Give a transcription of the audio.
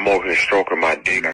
I'm over here stroking my dick.